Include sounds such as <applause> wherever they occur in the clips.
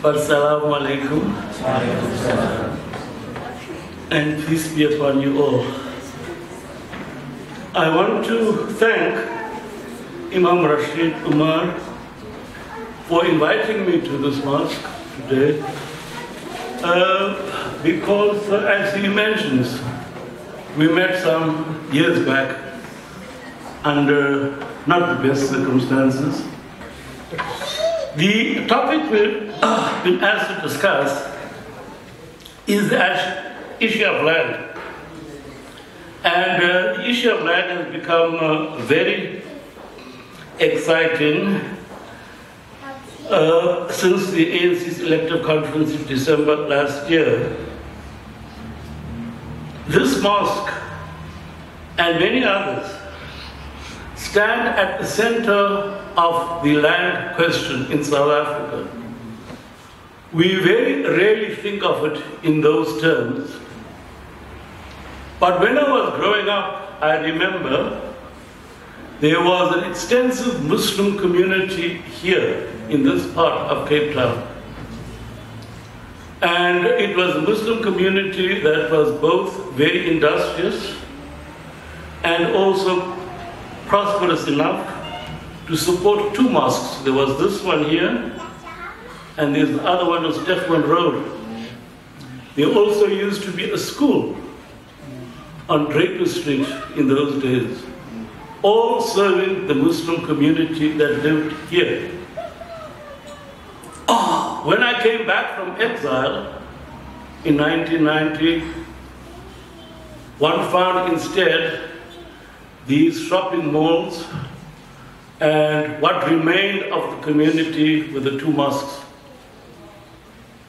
Assalamu alaikum. And peace be upon you all. I want to thank Imam Rashied Omar for inviting me to this mosque today. Uh, because, uh, as he mentions, we met some years back under not the best circumstances. The topic been asked to discuss is the issue of land. And uh, the issue of land has become uh, very exciting uh, since the ANC's elective conference in December last year. This mosque and many others stand at the center of the land question in South Africa. We very rarely think of it in those terms. But when I was growing up, I remember there was an extensive Muslim community here in this part of Cape Town. And it was a Muslim community that was both very industrious and also prosperous enough to support two mosques. There was this one here, and the other one on Stegman Road. There also used to be a school on Draper Street in those days, all serving the Muslim community that lived here. Oh, when I came back from exile in 1990, one found instead these shopping malls and what remained of the community were the two mosques.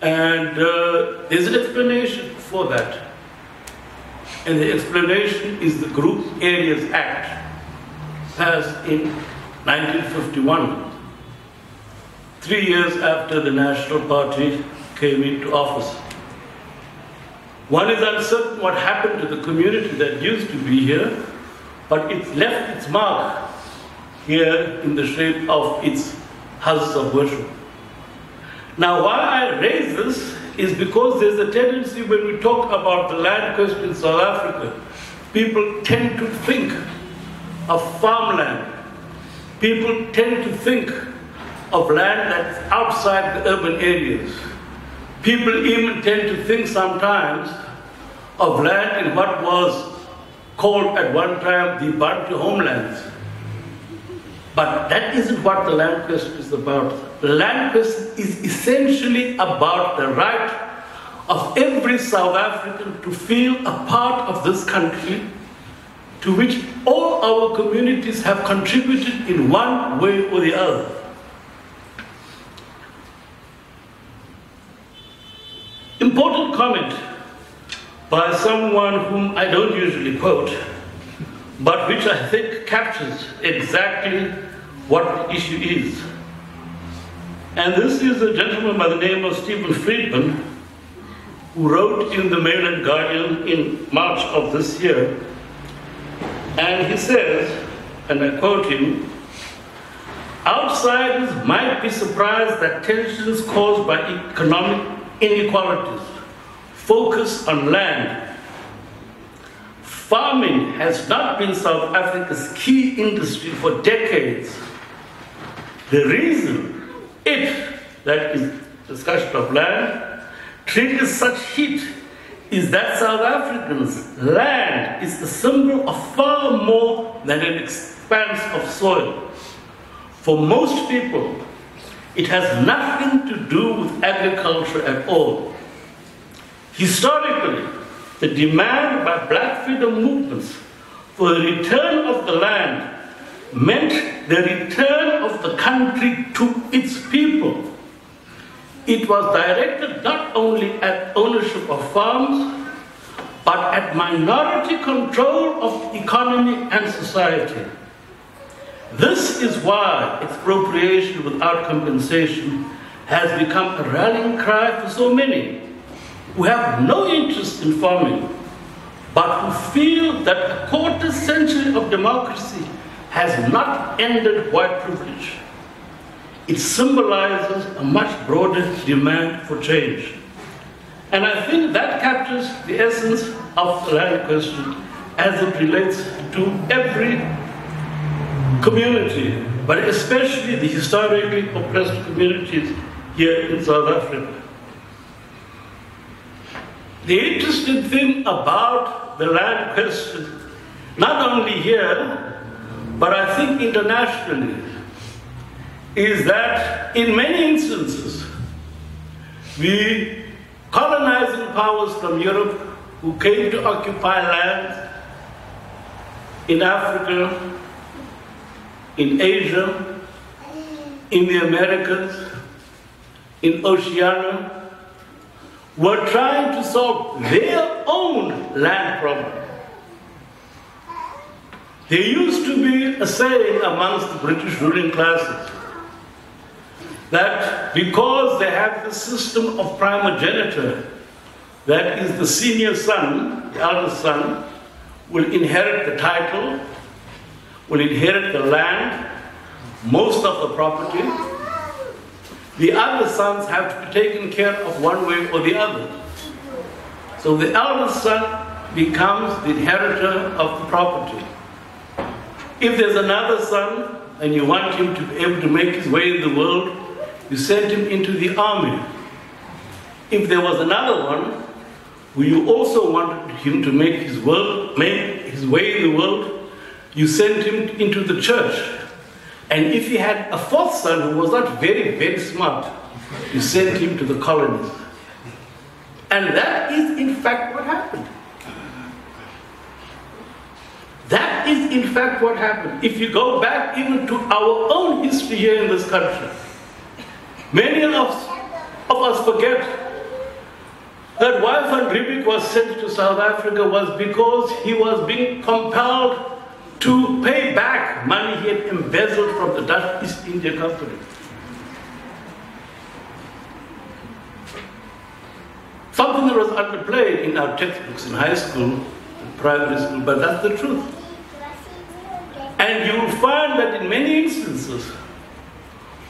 And uh, there's an explanation for that. And the explanation is the Group Areas Act passed in 1951, three years after the National Party came into office. One is uncertain what happened to the community that used to be here, but it left its mark here in the shape of its houses of worship. Now, why I raise this is because there's a tendency when we talk about the land question in South Africa, people tend to think of farmland. People tend to think of land that's outside the urban areas. People even tend to think sometimes of land in what was called at one time the Bantu homelands. But that isn't what the land question is about. Land question is essentially about the right of every South African to feel a part of this country to which all our communities have contributed in one way or the other. Important comment by someone whom I don't usually quote, but which I think captures exactly what the issue is. And this is a gentleman by the name of Steven Friedman, who wrote in the Mail and Guardian in March of this year. And he says, and I quote him, outsiders might be surprised that tensions caused by economic inequalities focus on land. Farming has not been South Africa's key industry for decades. The reason it, that is the discussion of land, triggers such heat is that South Africans' land is the symbol of far more than an expanse of soil. For most people, it has nothing to do with agriculture at all. Historically, the demand by black freedom movements for the return of the land meant the return of the country to its people. It was directed not only at ownership of farms, but at minority control of economy and society. This is why expropriation without compensation has become a rallying cry for so many who have no interest in farming, but who feel that a quarter century of democracy has not ended white privilege. it symbolizes a much broader demand for change. And I think that captures the essence of the land question as it relates to every community, but especially the historically oppressed communities here in South Africa. The interesting thing about the land question, not only here, but I think internationally, is that in many instances, the colonizing powers from Europe who came to occupy lands in Africa, in Asia, in the Americas, in Oceania, were trying to solve their own land problem. There used to be a saying amongst the British ruling classes that because they have the system of primogeniture, that is the senior son, the eldest son, will inherit the title, will inherit the land, most of the property. The other sons have to be taken care of one way or the other. So the eldest son becomes the inheritor of the property. If there's another son and you want him to be able to make his way in the world, you send him into the army. If there was another one who you also wanted him to make his, world, make his way in the world, you sent him into the church. And if he had a fourth son who was not very, very smart, you sent him to the colonies. And that is in fact what happened. That is in fact what happened. If you go back even to our own history here in this country, many of us, of us forget that why Van Riebeeck was sent to South Africa was because he was being compelled to pay back money he had embezzled from the Dutch East India Company. Something that was underplayed in our textbooks in high school, in primary school, but that's the truth. And you will find that in many instances,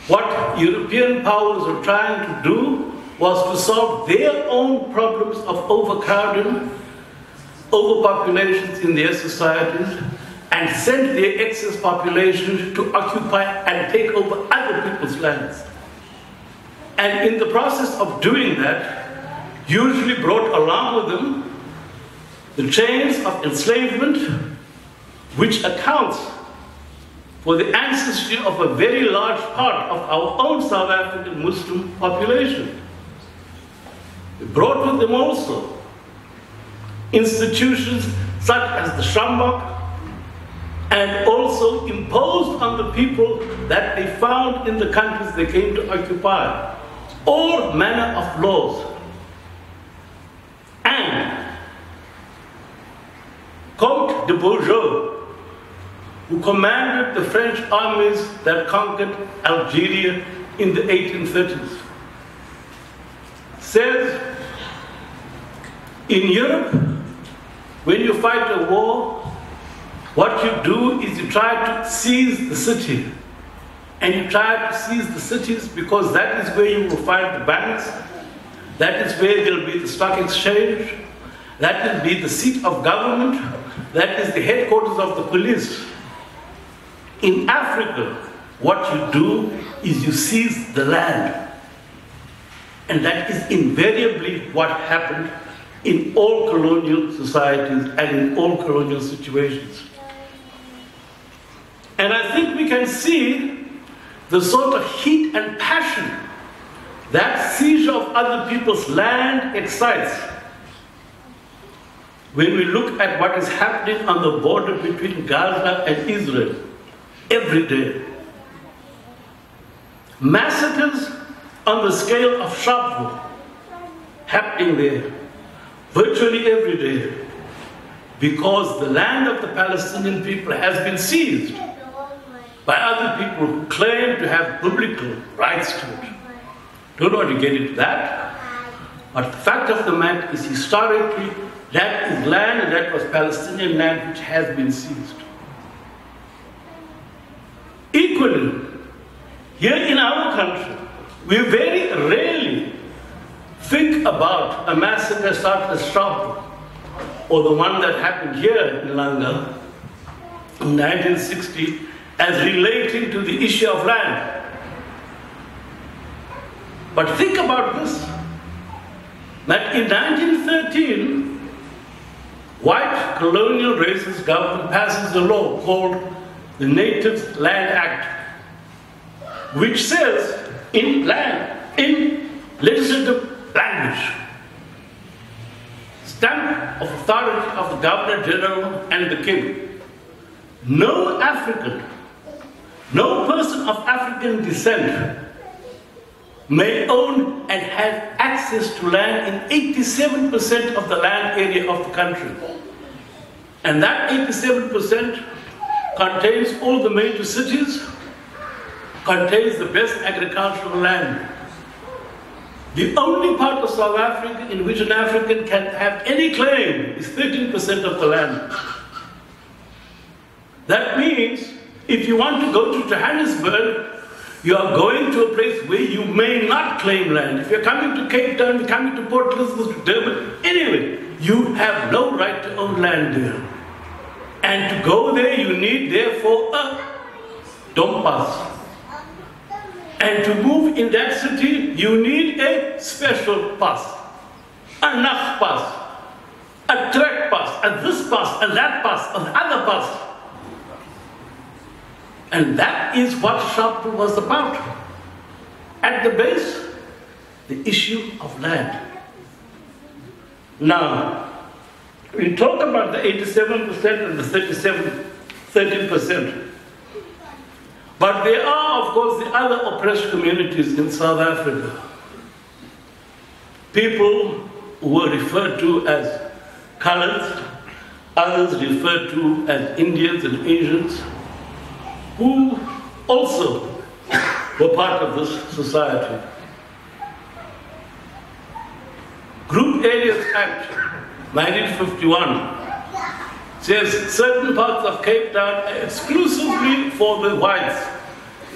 what European powers were trying to do was to solve their own problems of overcrowding, overpopulations in their societies, and send their excess population to occupy and take over other people's lands. And in the process of doing that, usually brought along with them the chains of enslavement, which accounts for the ancestry of a very large part of our own South African Muslim population. They brought with them also institutions such as the Sjambok, and also imposed on the people that they found in the countries they came to occupy all manner of laws. And Comte de Bugeaud who commanded the French armies that conquered Algeria in the 1830s, says in Europe, when you fight a war, what you do is you try to seize the city. And you try to seize the cities because that is where you will find the banks, that is where there will be the stock exchange, that will be the seat of government, that is the headquarters of the police. In Africa, what you do is you seize the land. And that is invariably what happened in all colonial societies and in all colonial situations. And I think we can see the sort of heat and passion that seizure of other people's land excites when we look at what is happening on the border between Gaza and Israel every day. Massacres on the scale of Sharpeville happening there virtually every day because the land of the Palestinian people has been seized by other people who claim to have biblical rights to it. Don't want to get into that. But the fact of the matter is historically that is land and that was Palestinian land which has been seized. Here in our country, we very rarely think about a massacre such as Sharp or the one that happened here in Langa in 1960 as relating to the issue of land. But think about this that in 1913, white colonial racist government passes a law called the Native Land Act, which says in land, in legislative language, stamp of authority of the Governor General and the King. No African, no person of African descent may own and have access to land in 87% of the land area of the country. And that 87% contains all the major cities, contains the best agricultural land. The only part of South Africa in which an African can have any claim is 13% of the land. That means if you want to go to Johannesburg, you are going to a place where you may not claim land. If you're coming to Cape Town, you're coming to Port Elizabeth, to Durban, anyway, you have no right to own land there. And to go there, you need therefore a dompas. And to move in that city, you need a special pass, a NAG pass, a track pass, a this pass, a that pass, an other pass. And that is what Sharpeville was about. At the base, the issue of land. Now, we talk about the 87% and the 37, 13%. But there are, of course, the other oppressed communities in South Africa. People who were referred to as colors, others referred to as Indians and Asians who also were part of this society. Group Areas Act 1951 says certain parts of Cape Town are exclusively for the whites.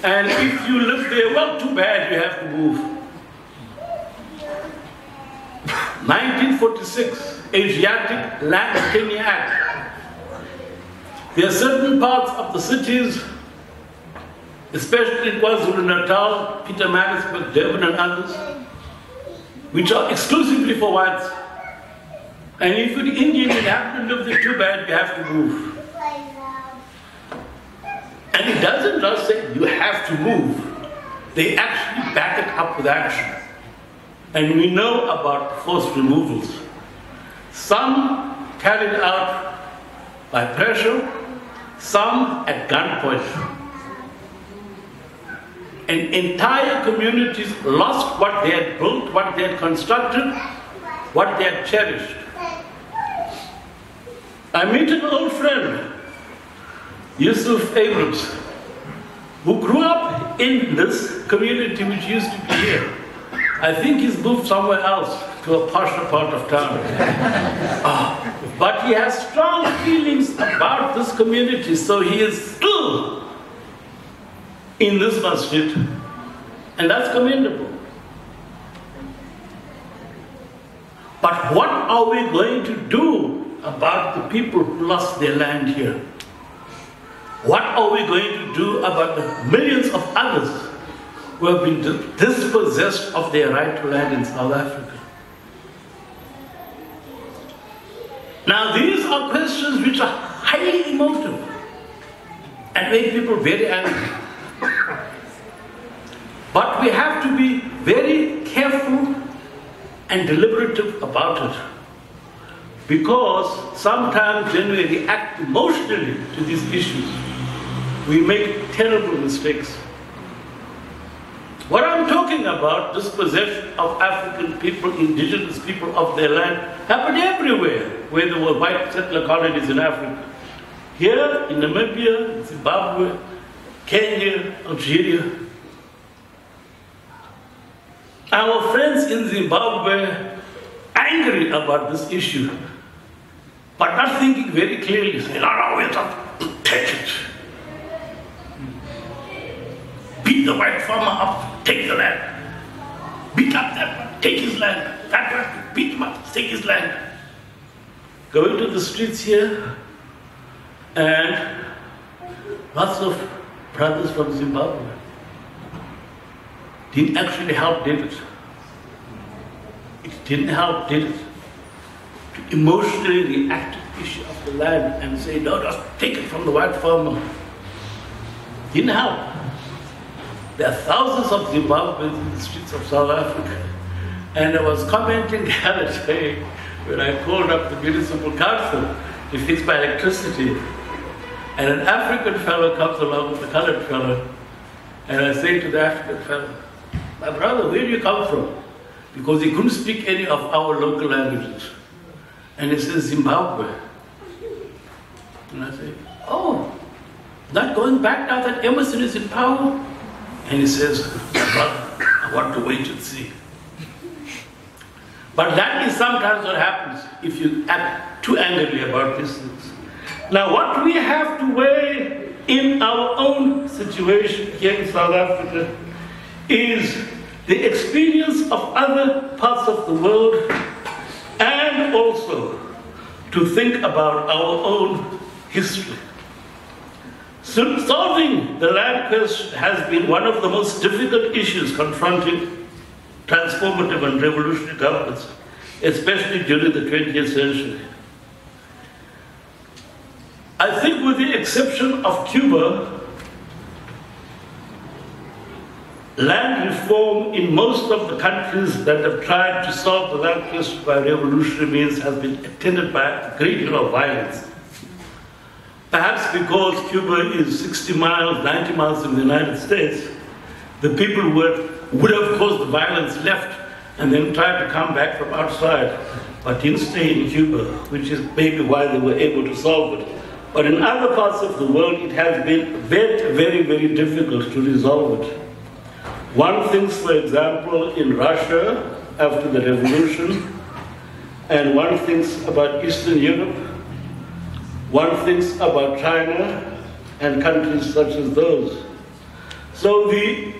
And if you live there, well, too bad, you have to move. 1946, Asiatic Land Tenure Act. There are certain parts of the cities especially in KwaZulu-Natal, Pietermaritzburg, Durban and others, which are exclusively for whites. And if you're Indian and happen to live there too bad, you have to move. It doesn't just say you have to move. They actually back it up with action. And we know about forced removals. Some carried out by pressure, some at gunpoint and entire communities lost what they had built, what they had constructed, what they had cherished. I meet an old friend, Yusuf Abrams, who grew up in this community which used to be here. I think he's moved somewhere else to a posher part of town. ah, but he has strong feelings about this community, so he is still in this masjid, and that's commendable. But what are we going to do about the people who lost their land here? What are we going to do about the millions of others who have been dispossessed of their right to land in South Africa? Now, these are questions which are highly emotive and make people very angry. But we have to be very careful and deliberative about it. Because sometimes when we react emotionally to these issues, we make terrible mistakes. What I'm talking about, dispossession of African people, indigenous people of their land, happened everywhere where there were white settler colonies in Africa. Here in Namibia, Zimbabwe, Kenya, Algeria. Our friends in Zimbabwe angry about this issue, but not thinking very clearly, saying, no, no, we'll touch it. The white farmer up, take the land. Beat up that one, take his land. That one, beat him up, take his land. Go into the streets here, and lots of brothers from Zimbabwe didn't actually help, David. it? Didn't help, David? To emotionally react to the issue of the land and say, no, just take it from the white farmer. Didn't help. There are thousands of Zimbabweans in the streets of South Africa. And I was commenting <laughs> the other day when I called up the municipal council to fix my electricity. And an African fellow comes along with a colored fellow. And I say to the African fellow, my brother, where do you come from? Because he couldn't speak any of our local languages. And he says, Zimbabwe. And I say, oh, not going back now that Emmerson is in power? And he says, I want to wait and see. But that is sometimes what happens if you act too angrily about these things. Now, what we have to weigh in our own situation here in South Africa is the experience of other parts of the world and also to think about our own history. So solving the land question has been one of the most difficult issues confronting transformative and revolutionary governments, especially during the 20th century. I think with the exception of Cuba, land reform in most of the countries that have tried to solve the land question by revolutionary means has been attended by a great deal of violence. Perhaps because Cuba is 60 miles, 90 miles from the United States, the people would, would have caused the violence left and then tried to come back from outside, but didn't stay in Cuba, which is maybe why they were able to solve it. But in other parts of the world, it has been very, very, very difficult to resolve it. One thinks, for example, in Russia after the revolution, and one thinks about Eastern Europe, one thinks about China and countries such as those. So the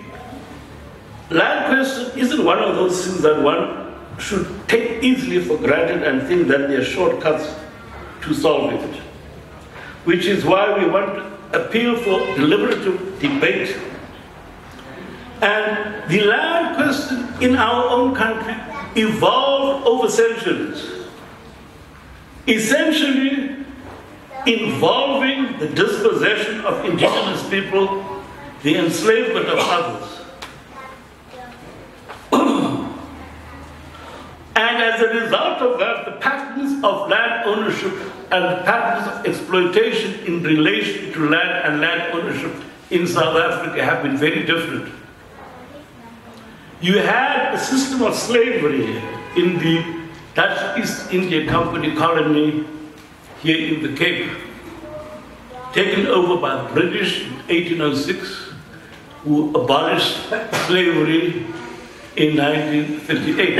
land question isn't one of those things that one should take easily for granted and think that there are shortcuts to solving it. Which is why we want to appeal for deliberative debate and the land question in our own country evolved over centuries, essentially involving the dispossession of indigenous people, the enslavement of others. <clears throat> and as a result of that, the patterns of land ownership and the patterns of exploitation in relation to land and land ownership in South Africa have been very different. You had a system of slavery in the Dutch East India Company colony here in the Cape, taken over by the British in 1806, who abolished slavery in 1938.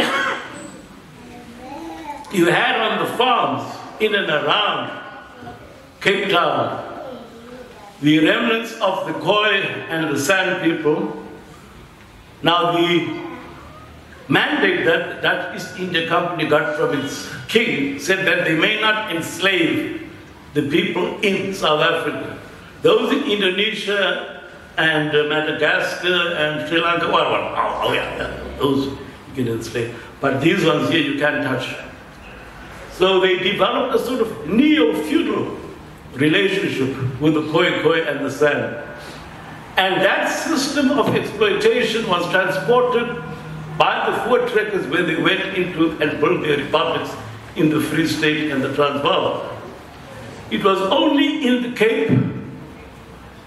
You had on the farms in and around Cape Town the remnants of the Khoi and the San people now the mandate that that East India Company got from its king said that they may not enslave the people in South Africa. Those in Indonesia and uh, Madagascar and Sri Lanka, well, well oh, oh yeah, yeah, those you can enslave. But these ones here you can't touch. So they developed a sort of neo-feudal relationship with the Khoi Khoi and the San. And that system of exploitation was transported by the Voortrekkers when they went into and built their republics in the Free State and the Transvaal. It was only in the Cape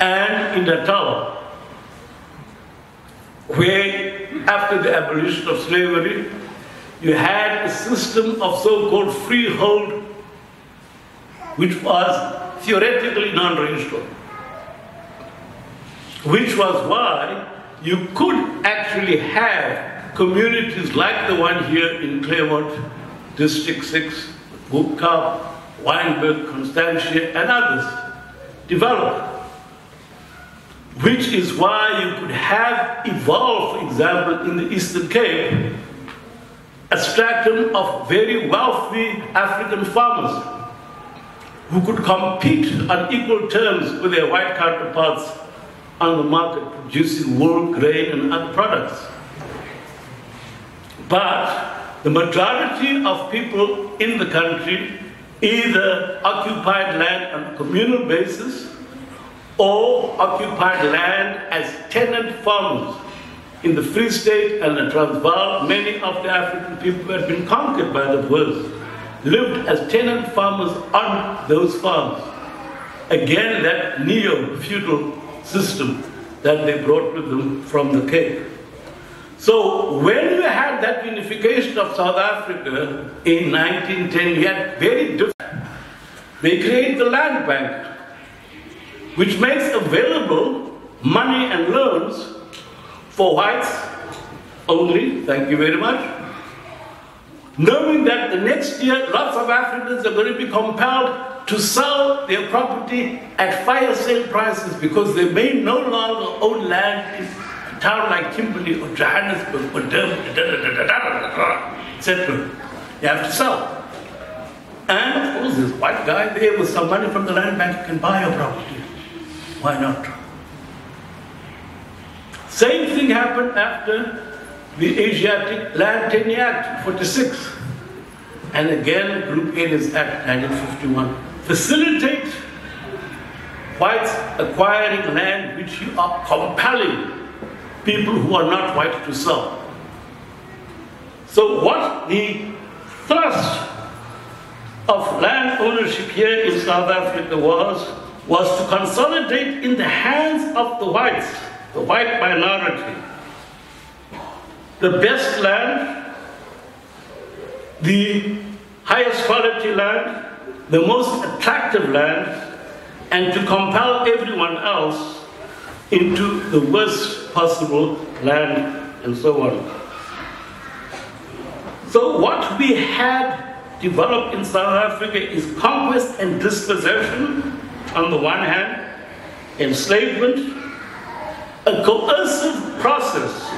and in Natal where, after the abolition of slavery, you had a system of so-called freehold which was theoretically non-registered which was why you could actually have communities like the one here in Claremont, District 6, Bo-Kaap, Wynberg, Constantia, and others develop. which is why you could have evolved, for example, in the Eastern Cape, a stratum of very wealthy African farmers who could compete on equal terms with their white counterparts on the market producing wool, grain, and other products. But the majority of people in the country either occupied land on a communal basis or occupied land as tenant farmers. In the Free State and the Transvaal, many of the African people who had been conquered by the Boers lived as tenant farmers on those farms. Again, that neo-feudal system that they brought with them from the Cape. So when we had that unification of South Africa in 1910, we had very different. They create the land bank, which makes available money and loans for whites only, thank you very much, knowing that the next year lots of Africans are going to be compelled to sell their property at fire sale prices because they may no longer own land town like Kimberley or Johannesburg or Durban, etc. You have to sell. And of course, this white guy there with some money from the land bank can buy your property. Why not? Same thing happened after the Asiatic Land Tenure Act, 46. And again, Group Areas Act, 1951. Facilitate whites acquiring land which you are compelling people who are not white to sell. So what the thrust of land ownership here in South Africa was, was to consolidate in the hands of the whites, the white minority, the best land, the highest quality land, the most attractive land, and to compel everyone else into the worst possible land and so on. So what we had developed in South Africa is conquest and dispossession on the one hand, enslavement, a coercive process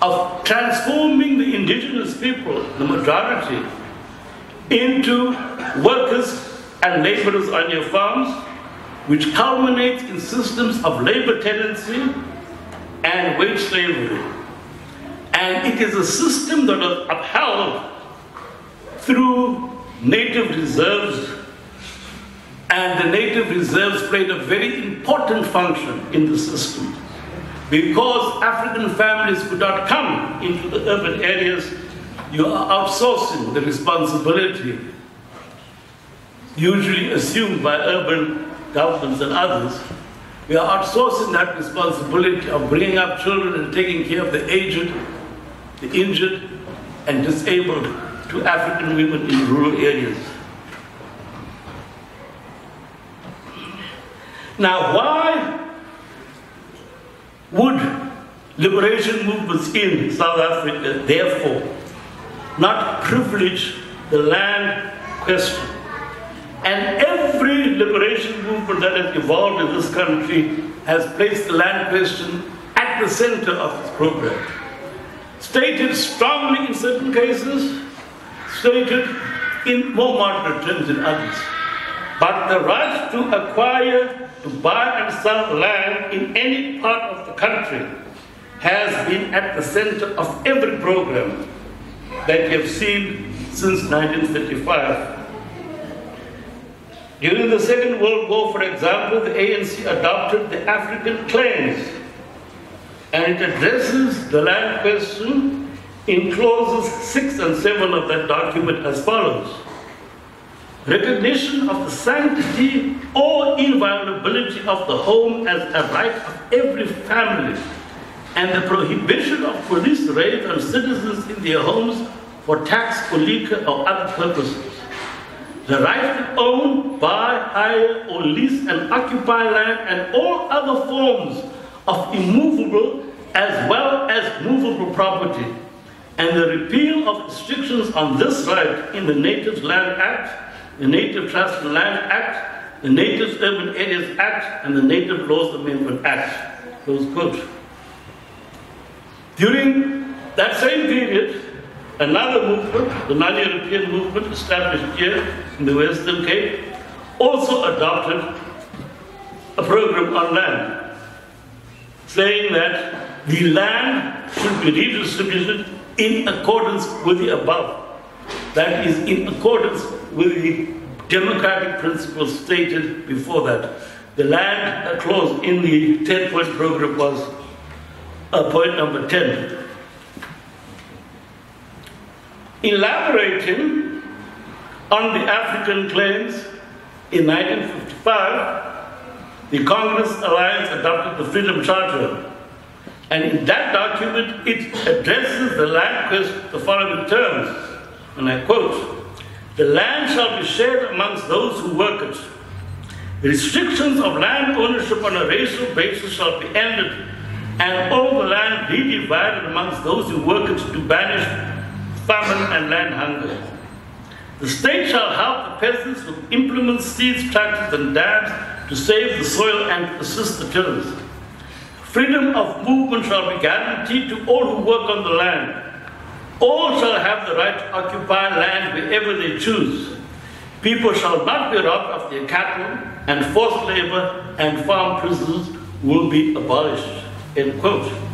of transforming the indigenous people, the majority, into workers and laborers on your farms, which culminates in systems of labor tenancy and wage slavery. And it is a system that was upheld through native reserves, and the native reserves played a very important function in the system. Because African families could not come into the urban areas, you are outsourcing the responsibility, usually assumed by urban governments and others, we are outsourcing that responsibility of bringing uh, up children and taking care of the aged, the injured, and disabled to African women in rural areas. Now, why would liberation movements in South Africa, therefore, not privilege the land question? And every liberation movement that has evolved in this country has placed the land question at the center of its program. Stated strongly in certain cases, stated in more moderate terms in others. But the right to acquire, to buy and sell land in any part of the country has been at the center of every program that you have seen since 1935 during the Second World War, for example, the ANC adopted the African Claims and it addresses the land question in clauses 6 and 7 of that document as follows. Recognition of the sanctity or inviolability of the home as a right of every family and the prohibition of police raids on citizens in their homes for tax or liquor or other purposes the right to own, buy, hire, or lease and occupy land and all other forms of immovable as well as movable property, and the repeal of restrictions on this right in the Native Land Act, the Native Trust and Land Act, the Native Urban Areas Act, and the Native Laws Amendment Act. Close quote. During that same period, another movement, the non-European movement established here in the Western Cape, also adopted a program on land, saying that the land should be redistributed in accordance with the above. That is, in accordance with the democratic principles stated before that. The land clause in the 10 point program was uh, point number 10. Elaborating on the African claims in 1955, the Congress Alliance adopted the Freedom Charter. And in that document, it addresses the land question the following terms, and I quote, the land shall be shared amongst those who work it. Restrictions of land ownership on a racial basis shall be ended, and all the land be divided amongst those who work it to banish famine and land hunger. The state shall help the peasants with implements, seeds, tractors, and dams to save the soil and assist the tillers. Freedom of movement shall be guaranteed to all who work on the land. All shall have the right to occupy land wherever they choose. People shall not be robbed of their cattle, and forced labor and farm prisons will be abolished. End quote.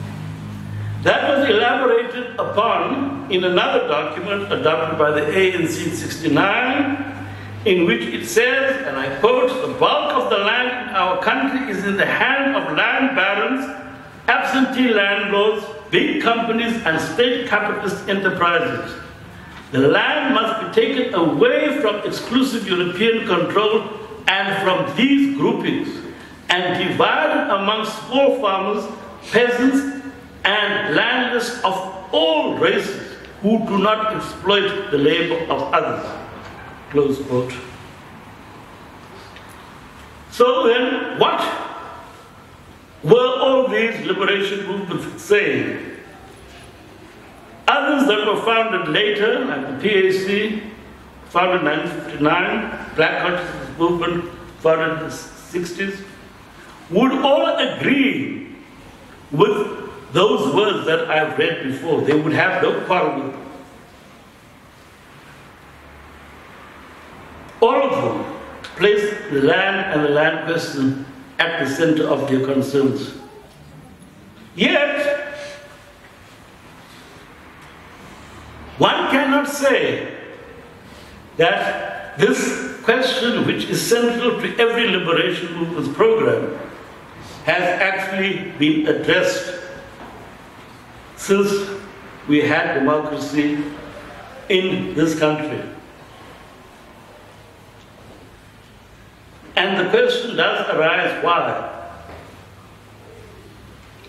That was elaborated upon in another document adopted by the ANC in 69, in which it says, and I quote, the bulk of the land in our country is in the hand of land barons, absentee landlords, big companies, and state capitalist enterprises. The land must be taken away from exclusive European control and from these groupings and divided among small farmers, peasants, and landless of all races who do not exploit the labor of others. Close quote. So then, what were all these liberation movements saying? Others that were founded later, like the PAC, founded in 1959, Black Consciousness Movement, founded in the 60s, would all agree with those words that I've read before. They would have no quarrel with. All of them place the land and the land question at the center of their concerns. Yet, one cannot say that this question, which is central to every liberation movement's program, has actually been addressed since we had democracy in this country. And the question does arise why?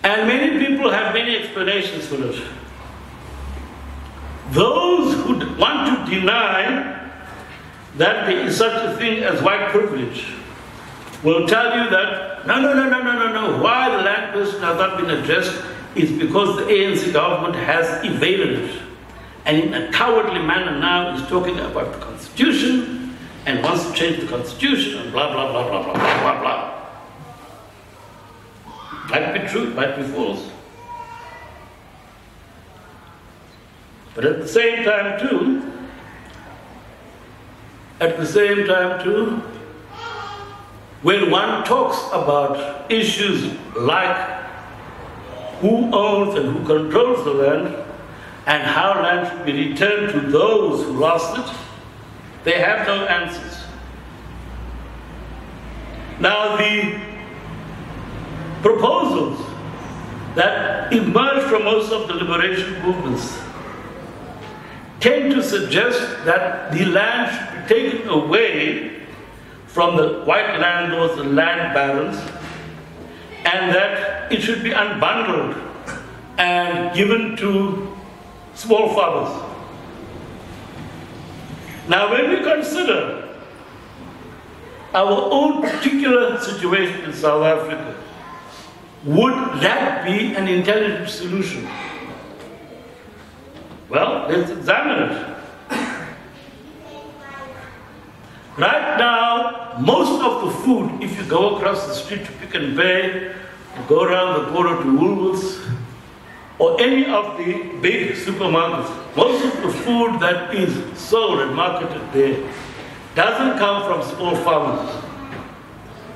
And many people have many explanations for it. Those who want to deny that there is such a thing as white privilege will tell you that no, no, no, no, no, no, no. Why the land question has not been addressed is because the ANC government has evaded it. And in a cowardly manner now is talking about the constitution and wants to change the constitution and blah, blah, blah, blah, blah, blah, blah, blah. Might be true, might be false. But at the same time, too, at the same time, too, when one talks about issues like who owns and who controls the land and how land should be returned to those who lost it, they have no answers. Now, the proposals that emerge from most of the liberation movements tend to suggest that the land should be taken away from the white landlords and land barons and that it should be unbundled and given to small farmers. Now, when we consider our own particular situation in South Africa, would that be an intelligent solution? Well, let's examine it. Right most of the food, if you go across the street to Pick n Pay go around the corner to Woolworths or any of the big supermarkets, most of the food that is sold and marketed there doesn't come from small farmers.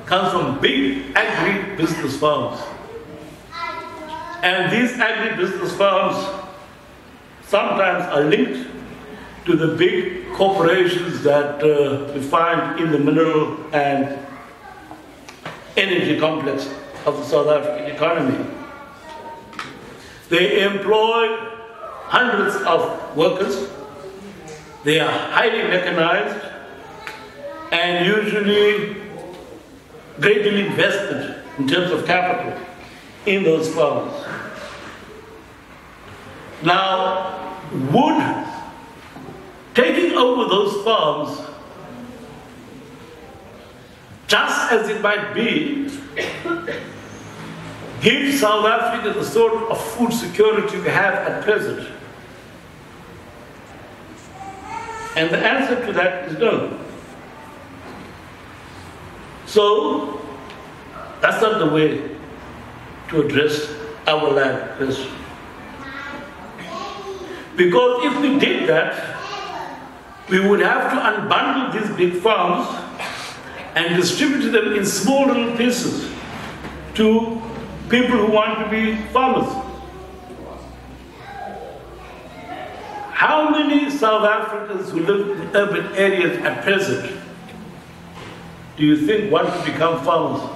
It comes from big agri-business farms. And these agri-business farms sometimes are linked to the big corporations that uh, we find in the mineral and energy complex of the South African economy. They employ hundreds of workers. They are highly mechanized and usually greatly invested in terms of capital in those farms. Now, would taking over those farms, just as it might be, give South Africa the sort of food security we have at present? And the answer to that is no. So, that's not the way to address our land question. Because if we did that, we would have to unbundle these big farms and distribute them in small little pieces to people who want to be farmers. How many South Africans who live in urban areas at present do you think want to become farmers?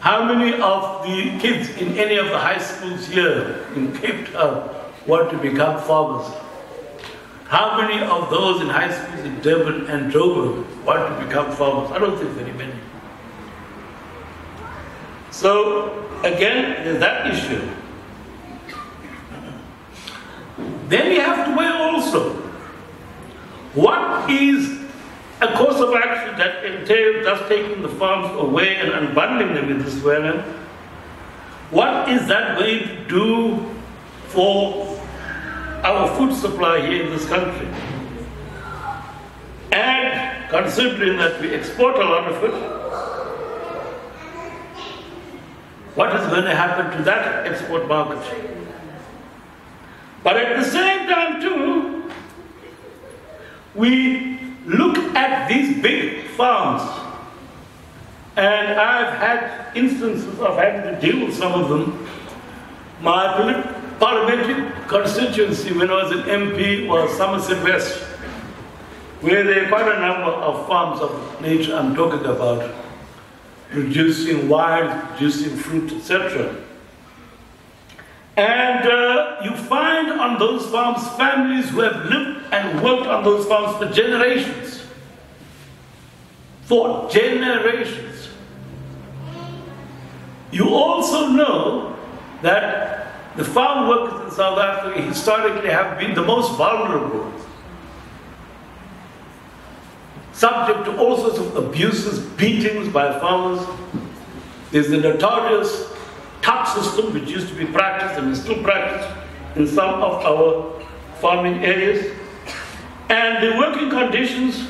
How many of the kids in any of the high schools here in Cape Town want to become farmers? How many of those in high schools in Durban and Joburg want to become farmers? I don't think very many. So, again, there's that issue. Then we have to weigh also what is a course of action that entails just taking the farms away and unbundling them in this way. What is that going to do for our food supply here in this country? And considering that we export a lot of it, what is going to happen to that export market? But at the same time, too, we look at these big farms, and I've had instances of having to deal with some of them. My parliamentary constituency when I was an MP was Somerset West, where there are quite a number of farms of nature I'm talking about, producing wine, producing fruit, etc. And uh, you find on those farms families who have lived and worked on those farms for generations. For generations. You also know that the farm workers in South Africa historically have been the most vulnerable, subject to all sorts of abuses, beatings by farmers. There's the notorious tot system which used to be practiced and is still practiced in some of our farming areas. And the working conditions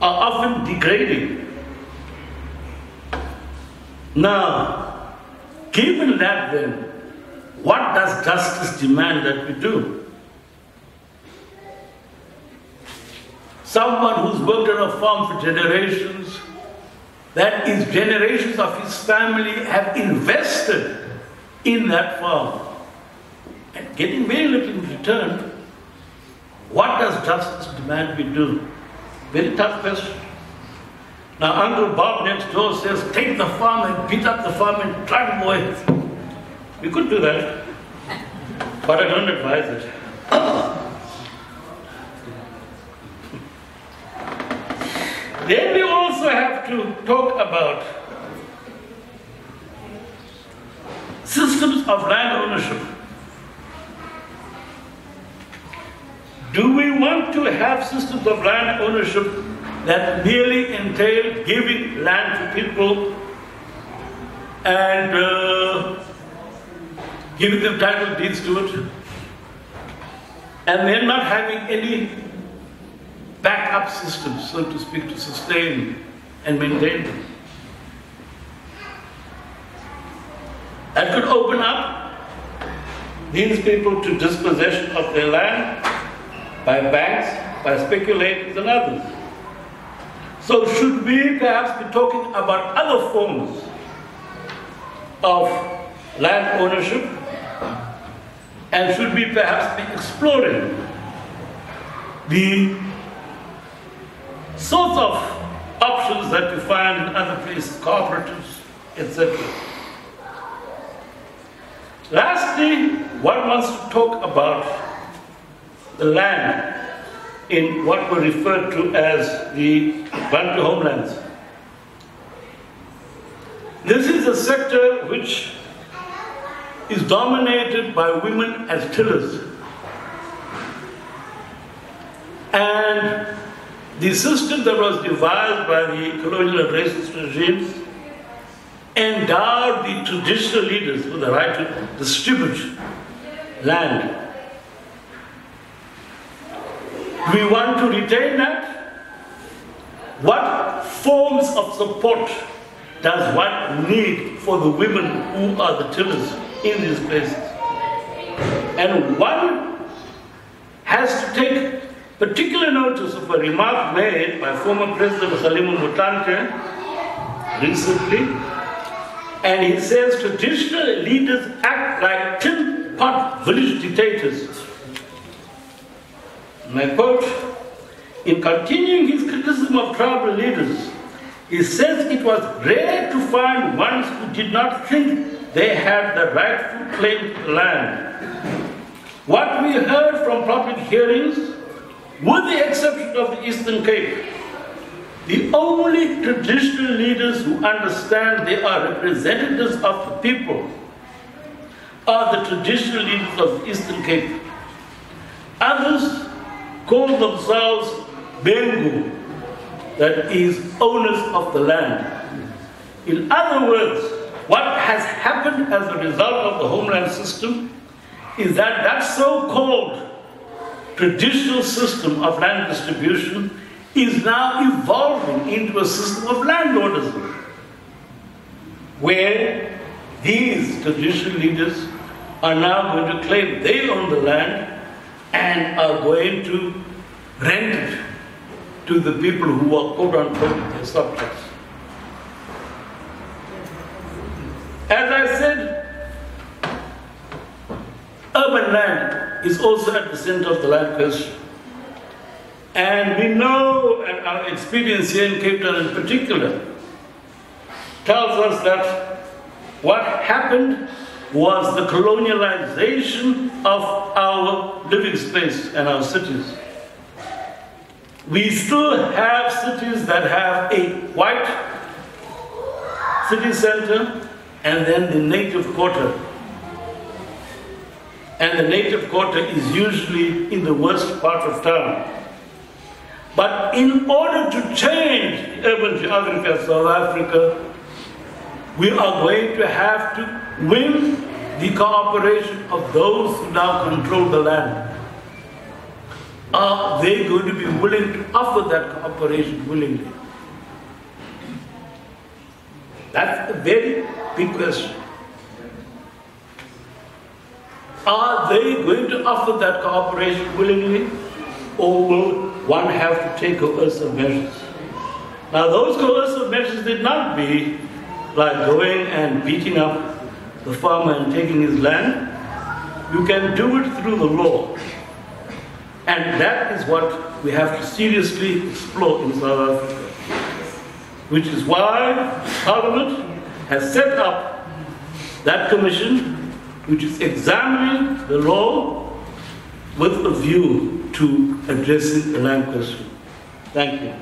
are often degrading. Now, given that then, what does justice demand that we do? Someone who's worked on a farm for generations, that is, generations of his family have invested in that farm and getting very little in return, what does justice demand we do? Very tough question. Now, Uncle Bob next door says, take the farm and beat up the farm and drive him away. We could do that, but I don't advise it. then we also have to talk about systems of land ownership. Do we want to have systems of land ownership that merely entail giving land to people and uh, giving them title deeds to it, and then not having any backup systems, so to speak, to sustain and maintain them. That could open up these people to dispossession of their land by banks, by speculators and others. So should we perhaps be talking about other forms of land ownership and should we perhaps be exploring the sorts of options that you find in other places, cooperatives, etc. Lastly, one wants to talk about the land in what we refer to as the Bantu homelands. This is a sector which is dominated by women as tillers. And the system that was devised by the colonial and racist regimes endowed the traditional leaders with the right to distribute land. We want to retain that? What forms of support does one need for the women who are the tillers in these places? And one has to take particular notice of a remark made by former President Kgalema Motlanthe recently. And he says traditional leaders act like tin pot village dictators. And I quote, in continuing his criticism of tribal leaders, he says it was rare to find ones who did not think they had the claim to the land. What we heard from public hearings, with the exception of the Eastern Cape, the only traditional leaders who understand they are representatives of the people are the traditional leaders of the Eastern Cape. Others call themselves Bengu, that is, owners of the land. In other words, what has happened as a result of the homeland system is that that so called traditional system of land distribution is now evolving into a system of landlordism, where these traditional leaders are now going to claim they own the land and are going to rent it to the people who are quote unquote their subjects. As I said, urban land is also at the center of the land question. And we know, and our experience here in Cape Town in particular, tells us that what happened was the colonialization of our living space and our cities. We still have cities that have a white city center and then the native quarter. And the native quarter is usually in the worst part of town. But in order to change urban geography of South Africa, we are going to have to win the cooperation of those who now control the land. Are they going to be willing to offer that cooperation willingly? That's a very big question. Are they going to offer that cooperation willingly? Or will one have to take coercive measures? Now, those coercive measures did not be like going and beating up the farmer and taking his land. You can do it through the law. And that is what we have to seriously explore in South Africa. Which is why Parliament has set up that commission which is examining the law with a view to addressing the land question. Thank you.